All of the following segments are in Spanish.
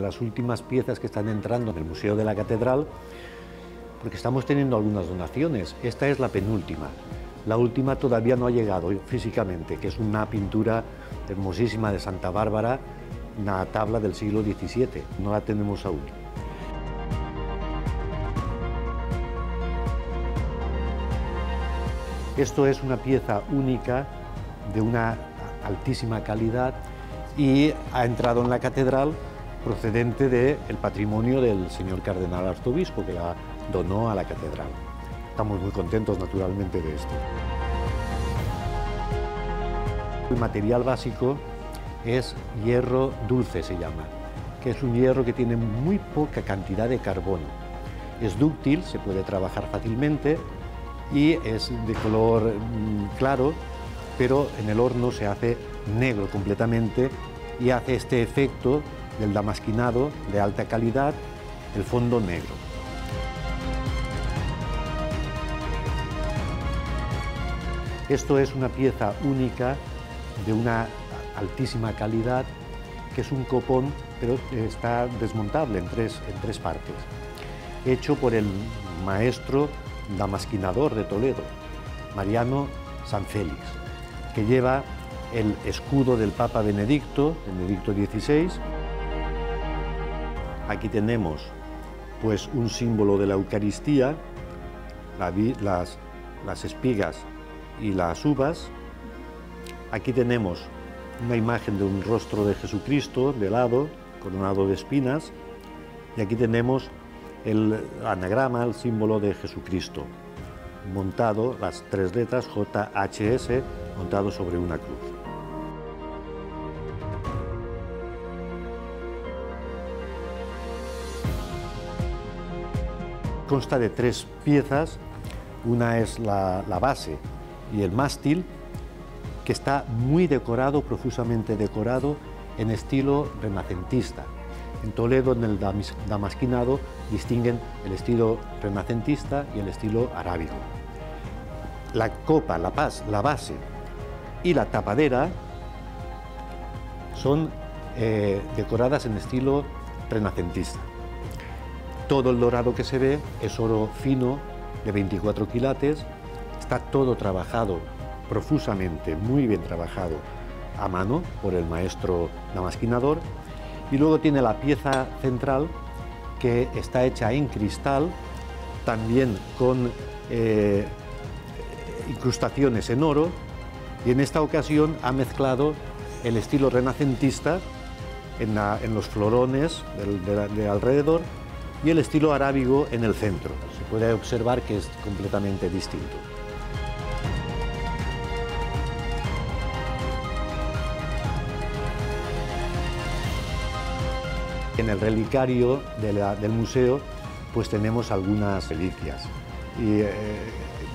las últimas piezas que están entrando en el Museo de la Catedral, porque estamos teniendo algunas donaciones. Esta es la penúltima. La última todavía no ha llegado físicamente, que es una pintura hermosísima de Santa Bárbara, una tabla del siglo XVII. No la tenemos aún. Esto es una pieza única de una altísima calidad y ha entrado en la catedral procedente del patrimonio del señor cardenal arzobispo que la donó a la catedral. Estamos muy contentos naturalmente de esto. El material básico es hierro dulce, se llama, que es un hierro que tiene muy poca cantidad de carbono. Es dúctil, se puede trabajar fácilmente y es de color mm, claro, pero en el horno se hace negro completamente y hace este efecto del damasquinado de alta calidad, el fondo negro. Esto es una pieza única de una altísima calidad, que es un copón, pero está desmontable en tres, en tres partes, hecho por el maestro damasquinador de Toledo, Mariano San Félix, que lleva el escudo del Papa Benedicto, Benedicto XVI. Aquí tenemos pues un símbolo de la Eucaristía, las, espigas y las uvas. Aquí tenemos una imagen de un rostro de Jesucristo de lado, coronado de espinas, y aquí tenemos el anagrama, el símbolo de Jesucristo, montado, las tres letras JHS, montado sobre una cruz. Consta de tres piezas, una es la, base y el mástil, que está muy decorado, profusamente decorado, en estilo renacentista. En Toledo, en el damasquinado, distinguen el estilo renacentista y el estilo arábigo. La copa, la paz, la base y la tapadera son eh, decoradas en estilo renacentista. Todo el dorado que se ve es oro fino de 24 quilates, está todo trabajado profusamente, muy bien trabajado a mano por el maestro damasquinador. Y luego tiene la pieza central que está hecha en cristal, también con eh, incrustaciones en oro, y en esta ocasión ha mezclado el estilo renacentista en, los florones de alrededor y el estilo arábigo en el centro. Se puede observar que es completamente distinto. En el relicario del museo pues tenemos algunas reliquias y, eh,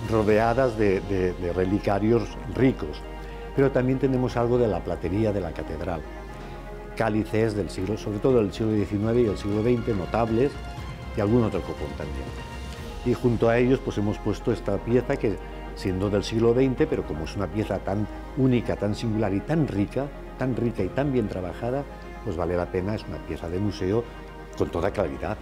rodeadas de, relicarios ricos, pero también tenemos algo de la platería de la catedral, cálices del siglo, sobre todo del siglo XIX y del siglo XX, notables, y algún otro copón también. Y junto a ellos pues hemos puesto esta pieza que siendo del siglo XX, pero como es una pieza tan única, tan singular y tan rica, tan rica y tan bien trabajada, pues vale la pena, es una pieza de museo con toda claridad.